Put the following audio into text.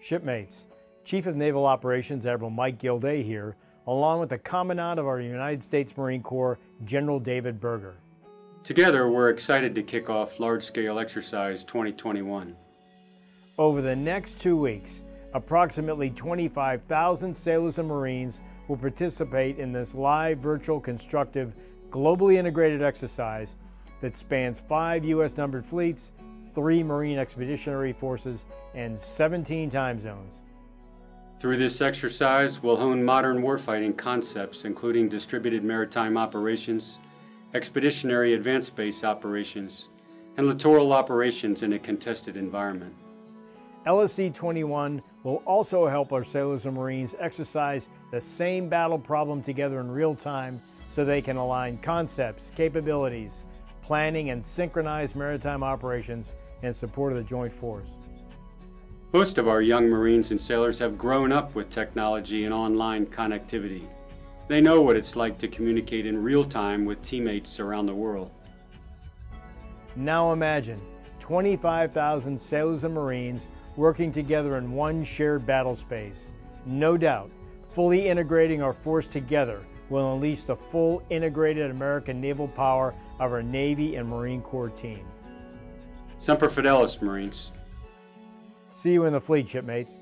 Shipmates, Chief of Naval Operations Admiral Mike Gilday here, along with the Commandant of our United States Marine Corps, General David Berger. Together, we're excited to kick off large-scale exercise 2021. Over the next two weeks, approximately 25,000 sailors and Marines will participate in this live virtual constructive globally integrated exercise that spans five U.S. numbered fleets, three Marine Expeditionary Forces, and 17 time zones. Through this exercise, we'll hone modern warfighting concepts, including distributed maritime operations, expeditionary advanced base operations, and littoral operations in a contested environment. LSE 21 will also help our sailors and Marines exercise the same battle problem together in real time so they can align concepts, capabilities, planning, and synchronize maritime operations in support of the Joint Force. Most of our young Marines and sailors have grown up with technology and online connectivity. They know what it's like to communicate in real time with teammates around the world. Now imagine 25,000 sailors and Marines working together in one shared battle space. No doubt, fully integrating our force together will unleash the full integrated American naval power of our Navy and Marine Corps team. Semper Fidelis, Marines. See you in the fleet, shipmates.